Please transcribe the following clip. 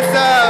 Gaza.